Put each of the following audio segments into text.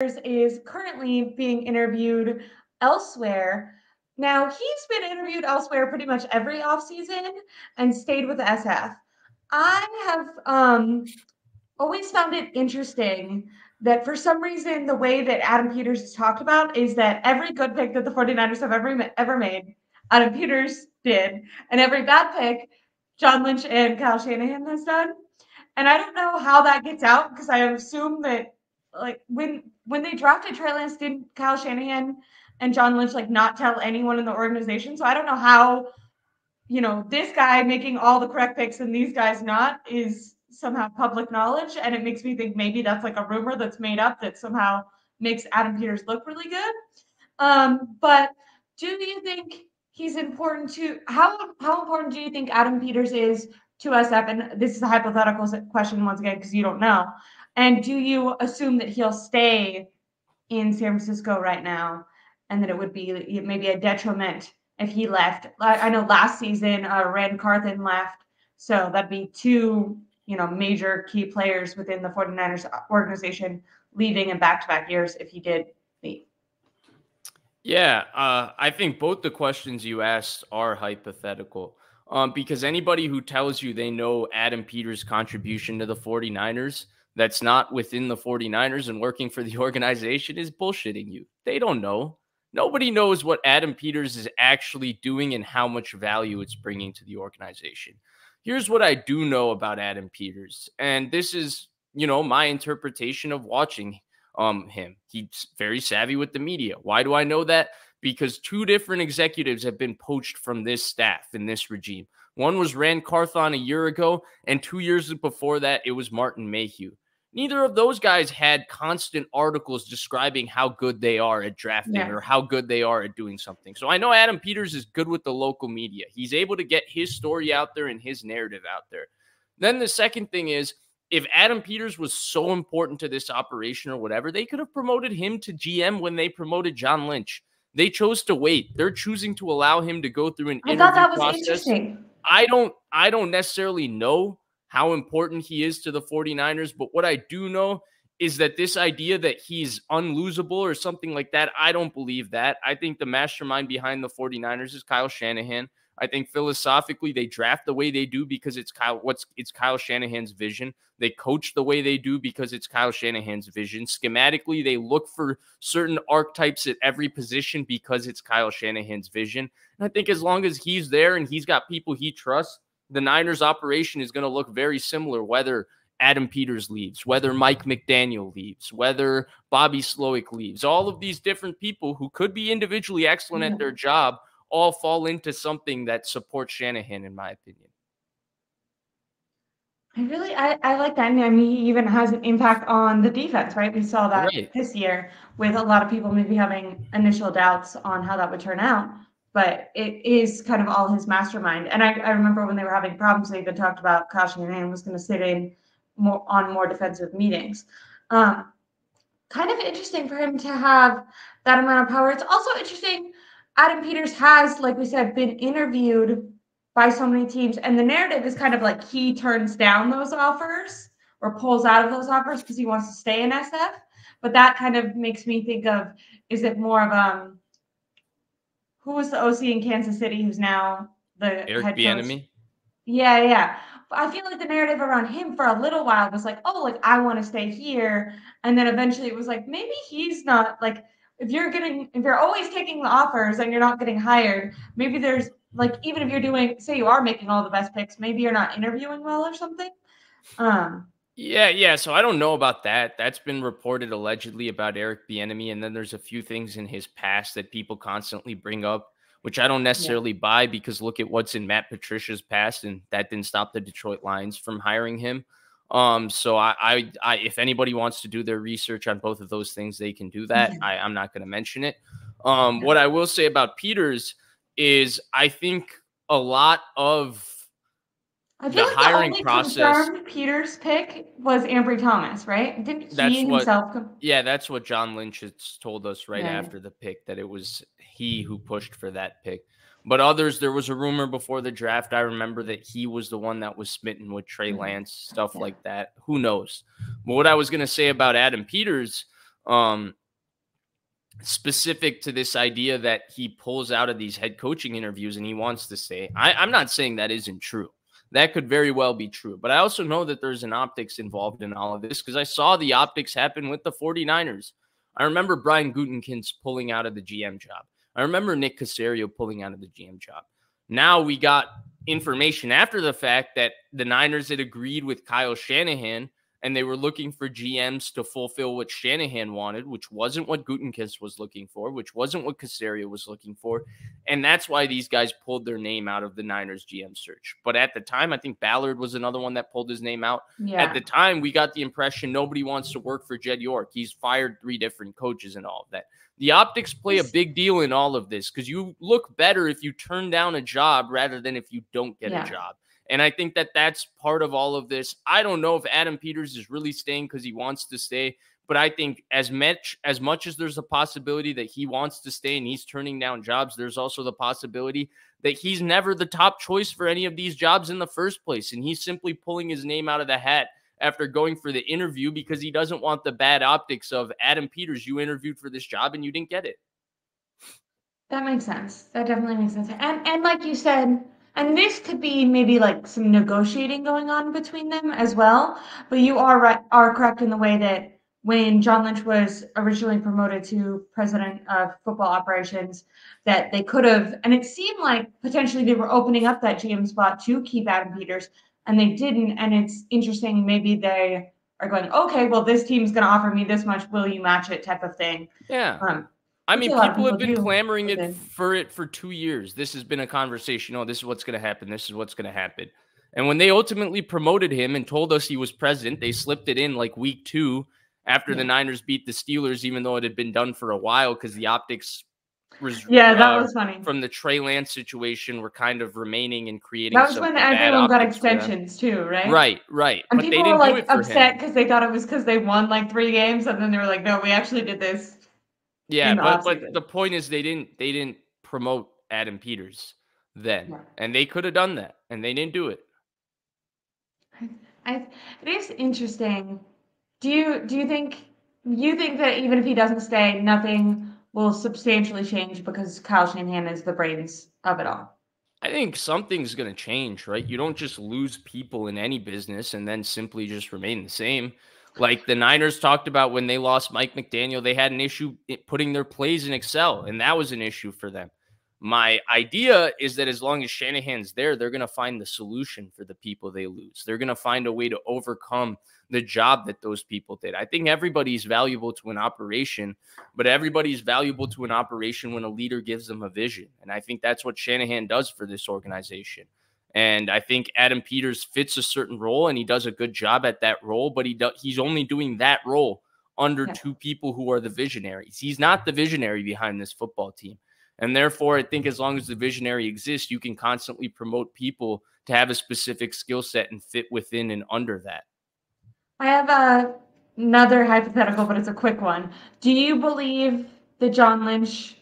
is currently being interviewed elsewhere. Now, he's been interviewed elsewhere pretty much every offseason and stayed with SF. I have um, always found it interesting that for some reason, the way that Adam Peters is talked about is that every good pick that the 49ers have ever, ever made, Adam Peters did, and every bad pick, John Lynch and Kyle Shanahan has done. And I don't know how that gets out because I assume that like when when they drafted Trey Lance, didn't Kyle Shanahan and John Lynch like not tell anyone in the organization? So I don't know how, you know, this guy making all the correct picks and these guys not is somehow public knowledge. And it makes me think maybe that's like a rumor that's made up that somehow makes Adam Peters look really good. Um, but do you think he's important to how how important do you think Adam Peters is to SF? And this is a hypothetical question once again because you don't know. And do you assume that he'll stay in San Francisco right now, and that it would be maybe a detriment if he left? I know last season uh, Ran Carthon left, so that'd be two you know major key players within the 49ers organization leaving in back-to-back years if he did leave. Yeah, uh, I think both the questions you asked are hypothetical. Um, because anybody who tells you they know Adam Peters' contribution to the 49ers that's not within the 49ers and working for the organization is bullshitting you. They don't know. Nobody knows what Adam Peters is actually doing and how much value it's bringing to the organization. Here's what I do know about Adam Peters, and this is, you know, my interpretation of watching um him. He's very savvy with the media. Why do I know that? Because two different executives have been poached from this staff in this regime. One was Ran Carthon a year ago, and two years before that, it was Martin Mayhew. Neither of those guys had constant articles describing how good they are at drafting yeah. or how good they are at doing something. So I know Adam Peters is good with the local media. He's able to get his story out there and his narrative out there. Then the second thing is if Adam Peters was so important to this operation or whatever, they could have promoted him to GM when they promoted John Lynch. They chose to wait. They're choosing to allow him to go through an I thought that was process. interesting. I don't I don't necessarily know how important he is to the 49ers. But what I do know is that this idea that he's unlosable or something like that, I don't believe that. I think the mastermind behind the 49ers is Kyle Shanahan. I think philosophically they draft the way they do because it's Kyle what's it's Kyle Shanahan's vision. They coach the way they do because it's Kyle Shanahan's vision. Schematically, they look for certain archetypes at every position because it's Kyle Shanahan's vision. And I think as long as he's there and he's got people he trusts, the Niners operation is going to look very similar, whether Adam Peters leaves, whether Mike McDaniel leaves, whether Bobby Slowik leaves. All of these different people who could be individually excellent at their job all fall into something that supports Shanahan, in my opinion. I really, I, I like that. I mean, he even has an impact on the defense, right? We saw that right. this year with a lot of people maybe having initial doubts on how that would turn out but it is kind of all his mastermind. And I, I remember when they were having problems, they even talked about Kyle Shanahan was going to sit in more on more defensive meetings. Um, kind of interesting for him to have that amount of power. It's also interesting. Adam Peters has, like we said, been interviewed by so many teams, and the narrative is kind of like he turns down those offers or pulls out of those offers because he wants to stay in SF. But that kind of makes me think of is it more of um who was the OC in Kansas City who's now the Eric head Bieniemy? Yeah, yeah. I feel like the narrative around him for a little while was like, oh, like I want to stay here, and then eventually it was like maybe he's not like if you're getting if you're always taking the offers and you're not getting hired, maybe there's like even if you're doing say you are making all the best picks, maybe you're not interviewing well or something. Um, yeah, yeah. So I don't know about that. That's been reported allegedly about Eric Bieniemy, and then there's a few things in his past that people constantly bring up, which I don't necessarily yeah. buy because look at what's in Matt Patricia's past, and that didn't stop the Detroit Lions from hiring him. Um, so I, I, I if anybody wants to do their research on both of those things, they can do that. Yeah. I, I'm not going to mention it. Um, what I will say about Peters is I think a lot of I feel the like hiring the only process. Peters pick was Ambry Thomas, right? Didn't that's he himself? Yeah, that's what John Lynch has told us right yeah. after the pick that it was he who pushed for that pick. But others, there was a rumor before the draft. I remember that he was the one that was smitten with Trey mm-hmm. Lance, stuff yeah. like that. Who knows? But what I was going to say about Adam Peters Um, specific to this idea that he pulls out of these head coaching interviews and he wants to stay. I, I'm not saying that isn't true. That could very well be true. But I also know that there's an optics involved in all of this because I saw the optics happen with the 49ers. I remember Brian Gutekunst pulling out of the GM job. I remember Nick Caserio pulling out of the GM job. Now we got information after the fact that the Niners had agreed with Kyle Shanahan and they were looking for GMs to fulfill what Shanahan wanted, which wasn't what Gutekunst was looking for, which wasn't what Caserio was looking for. And that's why these guys pulled their name out of the Niners GM search. But at the time, I think Ballard was another one that pulled his name out. Yeah. At the time, we got the impression nobody wants to work for Jed York. He's fired three different coaches and all of that. The optics play a big deal in all of this because you look better if you turn down a job rather than if you don't get yeah. a job. And I think that that's part of all of this. I don't know if Adam Peters is really staying because he wants to stay, but I think as much as much as there's a possibility that he wants to stay and he's turning down jobs, there's also the possibility that he's never the top choice for any of these jobs in the first place, and he's simply pulling his name out of the hat after going for the interview because he doesn't want the bad optics of Adam Peters. You interviewed for this job and you didn't get it. That makes sense. That definitely makes sense. And and like you said, and this could be maybe like some negotiating going on between them as well. But you are right, are correct in the way that when John Lynch was originally promoted to president of football operations, that they could have, and it seemed like potentially they were opening up that GM spot to keep Adam Peters, and they didn't. And it's interesting, maybe they are going, okay, well, this team's going to offer me this much. Will you match it? Type of thing. Yeah. Um, I mean, people, people, have been clamoring it for it for two years. This has been a conversation. Oh, this is what's going to happen. This is what's going to happen. And when they ultimately promoted him and told us he was president, they slipped it in like week two after yeah. the Niners beat the Steelers, even though it had been done for a while because the optics was yeah, that uh, was funny from the Trey Lance situation We're kind of remaining and creating. That was when everyone got extensions too, right? Right, right. And but people were like upset because they thought it was because they won like three games, and then they were like, "No, we actually did this." Yeah, but but the point is they didn't they didn't promote Adam Peters then, and they could have done that, and they didn't do it. I, it is interesting. Do you do you think you think that even if he doesn't stay, nothing will substantially change because Kyle Shanahan is the brains of it all? I think something's going to change, right? You don't just lose people in any business and then simply just remain the same. Like the Niners talked about when they lost Mike McDaniel, they had an issue putting their plays in Excel, and that was an issue for them. My idea is that as long as Shanahan's there, they're going to find the solution for the people they lose. They're going to find a way to overcome the job that those people did. I think everybody's valuable to an operation, but everybody's valuable to an operation when a leader gives them a vision. And I think that's what Shanahan does for this organization. And I think Adam Peters fits a certain role and he does a good job at that role, but he do, he's only doing that role under yeah. two people who are the visionaries. He's not the visionary behind this football team. And therefore, I think as long as the visionary exists, you can constantly promote people to have a specific skill set and fit within and under that. I have a, another hypothetical, but it's a quick one. Do you believe that John Lynch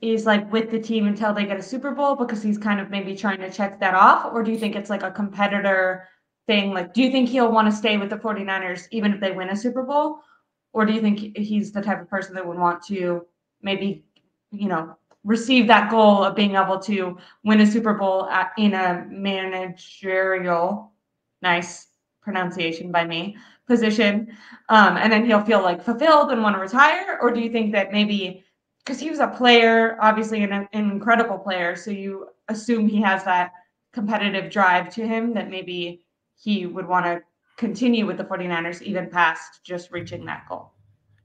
is like with the team until they get a Super Bowl because he's kind of maybe trying to check that off? Or do you think it's like a competitor thing? Like, do you think he'll want to stay with the 49ers even if they win a Super Bowl? Or do you think he's the type of person that would want to maybe, you know, receive that goal of being able to win a Super Bowl at, in a managerial, nice pronunciation by me, position, um, and then he'll feel like fulfilled and want to retire? Or do you think that maybe because he was a player, obviously an, an incredible player. So you assume he has that competitive drive to him that maybe he would want to continue with the 49ers even past just reaching that goal.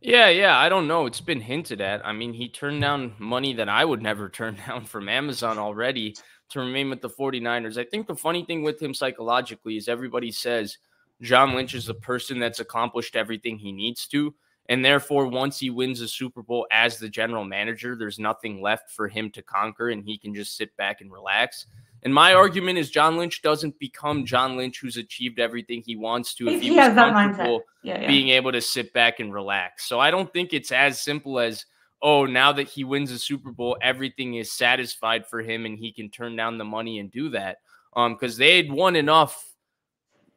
Yeah, yeah, I don't know. It's been hinted at. I mean, he turned down money that I would never turn down from Amazon already to remain with the 49ers. I think the funny thing with him psychologically is everybody says John Lynch is a person that's accomplished everything he needs to. And therefore, once he wins a Super Bowl as the general manager, there's nothing left for him to conquer and he can just sit back and relax. And my argument is John Lynch doesn't become John Lynch who's achieved everything he wants to if he, he was comfortable yeah, yeah. being able to sit back and relax. So I don't think it's as simple as, oh, now that he wins a Super Bowl, everything is satisfied for him and he can turn down the money and do that. Um, because they had won enough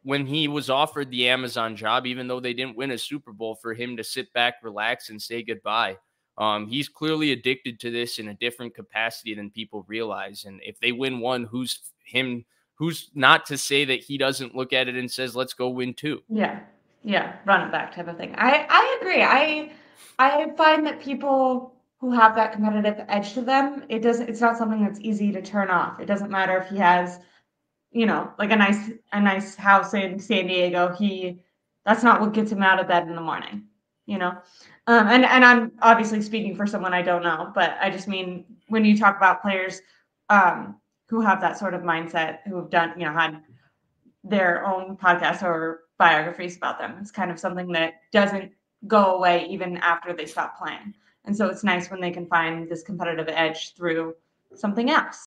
when he was offered the Amazon job, even though they didn't win a Super Bowl, for him to sit back, relax, and say goodbye. Um, he's clearly addicted to this in a different capacity than people realize. And if they win one, who's him? Who's not to say that he doesn't look at it and says, "Let's go win two. Yeah, yeah, run it back type of thing. I I agree. I I find that people who have that competitive edge to them, it doesn't. It's not something that's easy to turn off. It doesn't matter if he has, you know, like a nice a nice house in San Diego. He that's not what gets him out of bed in the morning. You know, um, and and I'm obviously speaking for someone I don't know, but I just mean when you talk about players um, who have that sort of mindset, who have done you know had their own podcasts or biographies about them, it's kind of something that doesn't go away even after they stop playing. And so it's nice when they can find this competitive edge through something else.